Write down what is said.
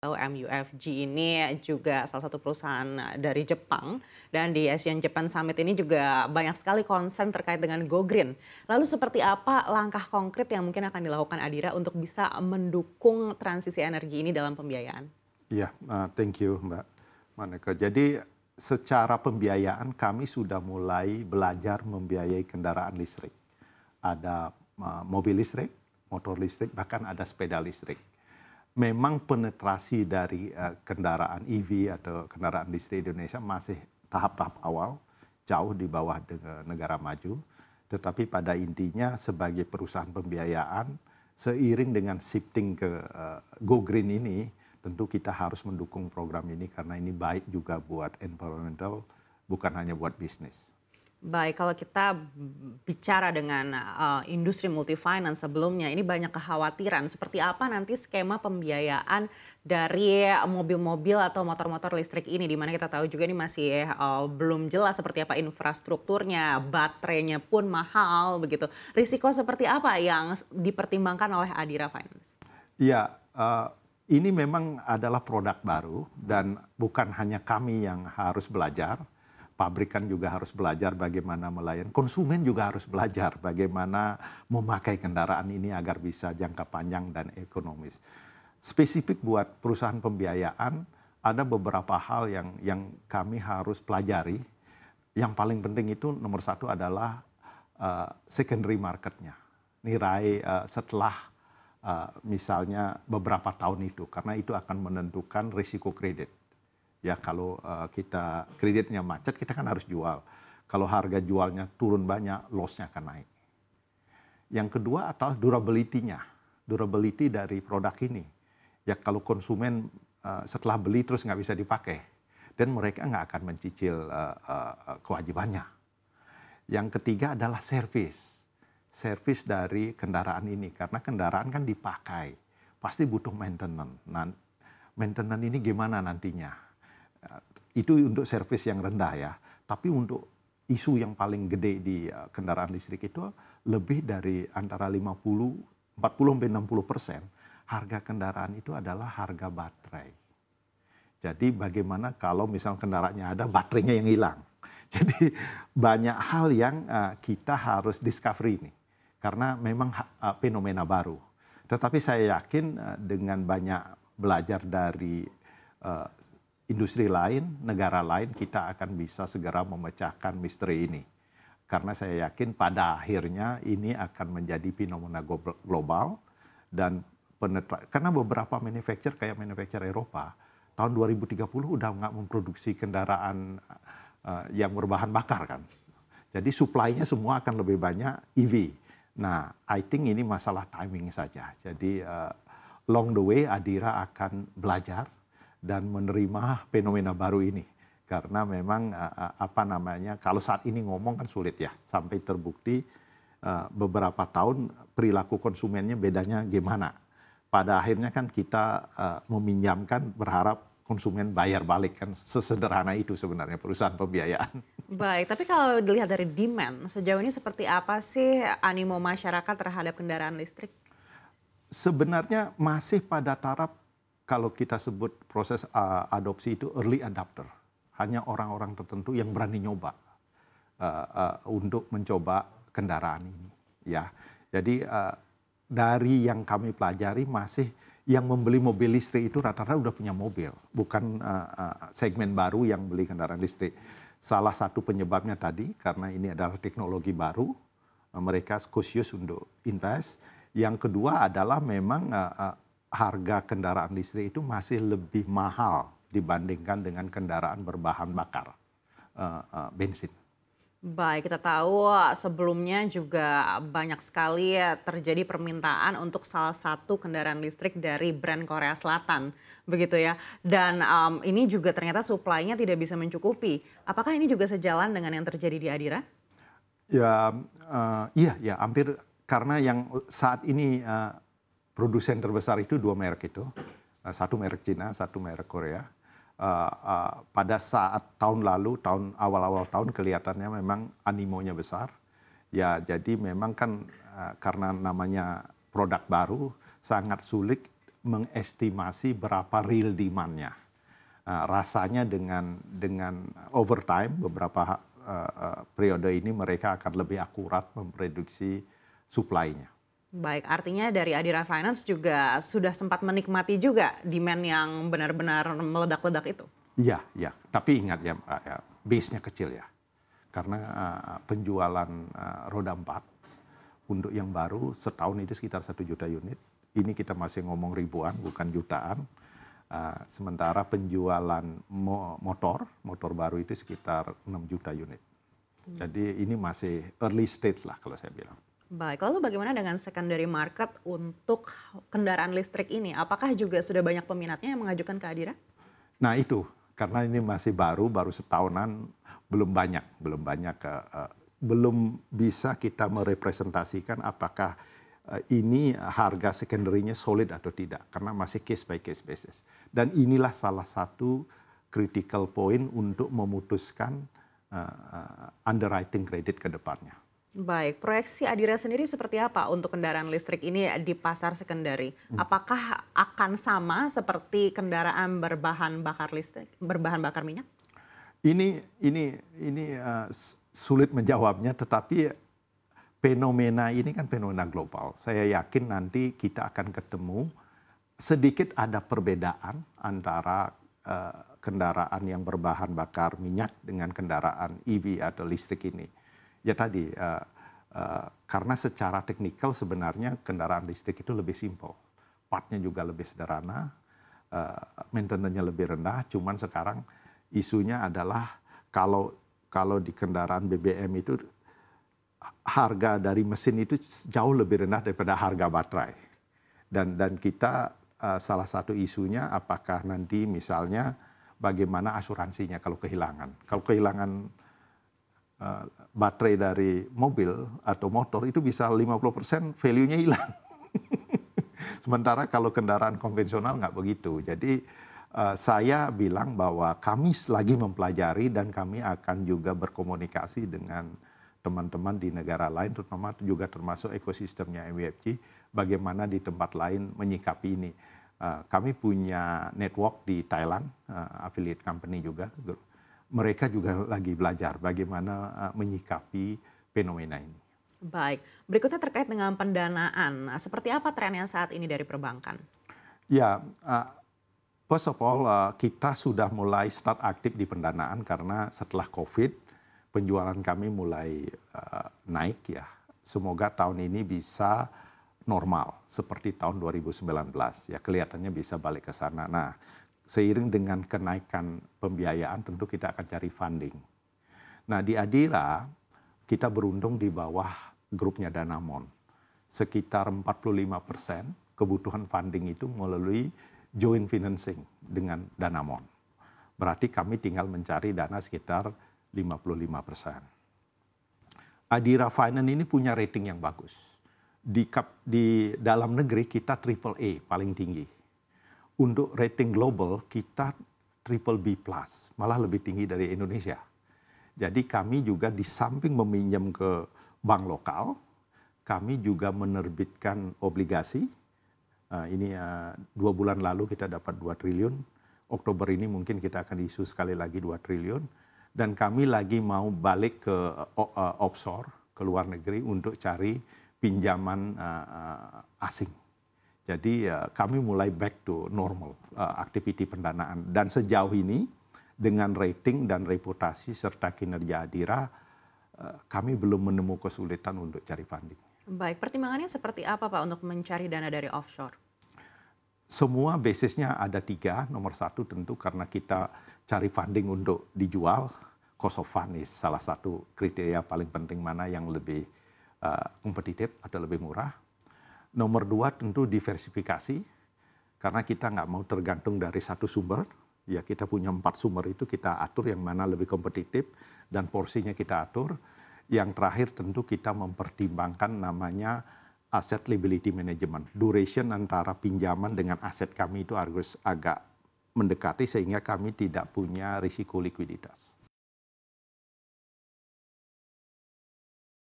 tahu MUFG ini juga salah satu perusahaan dari Jepang dan di Asian Japan Summit ini juga banyak sekali concern terkait dengan Go Green. Lalu seperti apa langkah konkret yang mungkin akan dilakukan Adira untuk bisa mendukung transisi energi ini dalam pembiayaan? Iya, uh, thank you Mbak Maneka. Jadi secara pembiayaan kami sudah mulai belajar membiayai kendaraan listrik. Ada uh, mobil listrik, motor listrik, bahkan ada sepeda listrik memang penetrasi dari uh, kendaraan EV atau kendaraan listrik Indonesia masih tahap-tahap awal, jauh di bawah negara maju. Tetapi pada intinya sebagai perusahaan pembiayaan, seiring dengan shifting ke uh, go green ini, tentu kita harus mendukung program ini karena ini baik juga buat environmental, bukan hanya buat bisnis. Baik, kalau kita bicara dengan uh, industri multifinance sebelumnya, ini banyak kekhawatiran seperti apa nanti skema pembiayaan dari mobil-mobil atau motor-motor listrik ini, di mana kita tahu juga ini masih uh, belum jelas seperti apa infrastrukturnya, baterainya pun mahal begitu. Risiko seperti apa yang dipertimbangkan oleh Adira Finance? Iya, uh, ini memang adalah produk baru dan bukan hanya kami yang harus belajar pabrikan juga harus belajar bagaimana melayan, konsumen juga harus belajar bagaimana memakai kendaraan ini agar bisa jangka panjang dan ekonomis. Spesifik buat perusahaan pembiayaan, ada beberapa hal yang yang kami harus pelajari. Yang paling penting itu nomor satu adalah uh, secondary marketnya, nilai uh, setelah uh, misalnya beberapa tahun itu, karena itu akan menentukan risiko kredit ya kalau uh, kita kreditnya macet kita kan harus jual. Kalau harga jualnya turun banyak, lossnya akan naik. Yang kedua adalah durability-nya, durability dari produk ini. Ya kalau konsumen uh, setelah beli terus nggak bisa dipakai, dan mereka nggak akan mencicil uh, uh, kewajibannya. Yang ketiga adalah service, service dari kendaraan ini karena kendaraan kan dipakai, pasti butuh maintenance. Nah, maintenance ini gimana nantinya? Itu untuk servis yang rendah ya. Tapi untuk isu yang paling gede di uh, kendaraan listrik itu lebih dari antara 50, 40 sampai 60 persen harga kendaraan itu adalah harga baterai. Jadi bagaimana kalau misal kendaraannya ada baterainya yang hilang. Jadi banyak hal yang uh, kita harus discovery ini karena memang uh, fenomena baru. Tetapi saya yakin dengan banyak belajar dari industri lain, negara lain, kita akan bisa segera memecahkan misteri ini. Karena saya yakin pada akhirnya ini akan menjadi fenomena global dan penetra karena beberapa manufacturer kayak manufacturer Eropa tahun 2030 udah nggak memproduksi kendaraan uh, yang berbahan bakar kan. Jadi supply-nya semua akan lebih banyak EV. Nah, I think ini masalah timing saja. Jadi uh, long the way Adira akan belajar dan menerima fenomena baru ini karena memang apa namanya kalau saat ini ngomong kan sulit ya sampai terbukti beberapa tahun perilaku konsumennya bedanya gimana pada akhirnya kan kita meminjamkan berharap konsumen bayar balik kan sesederhana itu sebenarnya perusahaan pembiayaan. Baik, tapi kalau dilihat dari demand sejauh ini seperti apa sih animo masyarakat terhadap kendaraan listrik? Sebenarnya masih pada taraf kalau kita sebut proses uh, adopsi itu early adapter. Hanya orang-orang tertentu yang berani nyoba uh, uh, untuk mencoba kendaraan ini. Ya, jadi uh, dari yang kami pelajari masih yang membeli mobil listrik itu rata-rata udah punya mobil, bukan uh, uh, segmen baru yang beli kendaraan listrik. Salah satu penyebabnya tadi karena ini adalah teknologi baru, uh, mereka khusus untuk invest. Yang kedua adalah memang uh, uh, harga kendaraan listrik itu masih lebih mahal dibandingkan dengan kendaraan berbahan bakar uh, uh, bensin. Baik, kita tahu sebelumnya juga banyak sekali terjadi permintaan untuk salah satu kendaraan listrik dari brand Korea Selatan, begitu ya. Dan um, ini juga ternyata suplainya tidak bisa mencukupi. Apakah ini juga sejalan dengan yang terjadi di Adira? Ya, uh, iya, ya, hampir karena yang saat ini uh, produsen terbesar itu dua merek itu, eh, satu merek Cina, satu merek Korea. Uh, uh, pada saat tahun lalu, tahun awal-awal tahun kelihatannya memang animonya besar. Ya, jadi memang kan uh, karena namanya produk baru sangat sulit mengestimasi berapa real demand-nya. Uh, rasanya dengan dengan overtime beberapa uh, uh, periode ini mereka akan lebih akurat memprediksi supply-nya. Baik, artinya dari Adira Finance juga sudah sempat menikmati juga demand yang benar-benar meledak-ledak itu. Iya, iya. Tapi ingat ya, ya base-nya kecil ya. Karena uh, penjualan uh, roda 4 untuk yang baru setahun itu sekitar satu juta unit. Ini kita masih ngomong ribuan, bukan jutaan. Uh, sementara penjualan mo motor, motor baru itu sekitar 6 juta unit. Hmm. Jadi ini masih early stage lah kalau saya bilang. Baik, lalu bagaimana dengan secondary market untuk kendaraan listrik ini? Apakah juga sudah banyak peminatnya yang mengajukan kehadiran? Nah itu, karena ini masih baru, baru setahunan, belum banyak, belum banyak, uh, belum bisa kita merepresentasikan apakah uh, ini harga secondary-nya solid atau tidak, karena masih case by case basis. Dan inilah salah satu critical point untuk memutuskan uh, uh, underwriting kredit ke depannya. Baik, proyeksi Adira sendiri seperti apa untuk kendaraan listrik ini di pasar sekunderi? Hmm. Apakah akan sama seperti kendaraan berbahan bakar listrik, berbahan bakar minyak? Ini ini ini uh, sulit menjawabnya, tetapi fenomena ini kan fenomena global. Saya yakin nanti kita akan ketemu sedikit ada perbedaan antara uh, kendaraan yang berbahan bakar minyak dengan kendaraan EV atau listrik ini ya tadi uh, uh, karena secara teknikal sebenarnya kendaraan listrik itu lebih simpel, partnya juga lebih sederhana, uh, maintenance-nya lebih rendah. Cuman sekarang isunya adalah kalau kalau di kendaraan BBM itu harga dari mesin itu jauh lebih rendah daripada harga baterai. Dan dan kita uh, salah satu isunya apakah nanti misalnya bagaimana asuransinya kalau kehilangan. Kalau kehilangan uh, baterai dari mobil atau motor itu bisa 50% value-nya hilang. Sementara kalau kendaraan konvensional nggak begitu. Jadi uh, saya bilang bahwa kami lagi mempelajari dan kami akan juga berkomunikasi dengan teman-teman di negara lain, terutama juga termasuk ekosistemnya MWFG, bagaimana di tempat lain menyikapi ini. Uh, kami punya network di Thailand, affiliate company juga, mereka juga lagi belajar bagaimana uh, menyikapi fenomena ini. Baik, berikutnya terkait dengan pendanaan. Nah, seperti apa trennya saat ini dari perbankan? Ya, uh, first of all uh, kita sudah mulai start aktif di pendanaan karena setelah COVID penjualan kami mulai uh, naik ya. Semoga tahun ini bisa normal seperti tahun 2019 ya kelihatannya bisa balik ke sana. Nah, seiring dengan kenaikan pembiayaan tentu kita akan cari funding. Nah di Adira kita beruntung di bawah grupnya Danamon. Sekitar 45 persen kebutuhan funding itu melalui joint financing dengan Danamon. Berarti kami tinggal mencari dana sekitar 55 persen. Adira Finance ini punya rating yang bagus. Di, di dalam negeri kita triple A paling tinggi untuk rating global kita triple B plus, malah lebih tinggi dari Indonesia. Jadi kami juga di samping meminjam ke bank lokal, kami juga menerbitkan obligasi. Uh, ini uh, dua bulan lalu kita dapat 2 triliun. Oktober ini mungkin kita akan isu sekali lagi 2 triliun. Dan kami lagi mau balik ke uh, offshore, ke luar negeri untuk cari pinjaman uh, uh, asing jadi uh, kami mulai back to normal uh, aktiviti pendanaan dan sejauh ini dengan rating dan reputasi serta kinerja Adira uh, kami belum menemukan kesulitan untuk cari funding. Baik, pertimbangannya seperti apa Pak untuk mencari dana dari offshore? Semua basisnya ada tiga. Nomor satu tentu karena kita cari funding untuk dijual, cost of fund is salah satu kriteria paling penting mana yang lebih uh, kompetitif atau lebih murah. Nomor dua tentu diversifikasi, karena kita nggak mau tergantung dari satu sumber. Ya kita punya empat sumber itu kita atur yang mana lebih kompetitif dan porsinya kita atur. Yang terakhir tentu kita mempertimbangkan namanya asset liability management. Duration antara pinjaman dengan aset kami itu harus agak mendekati sehingga kami tidak punya risiko likuiditas.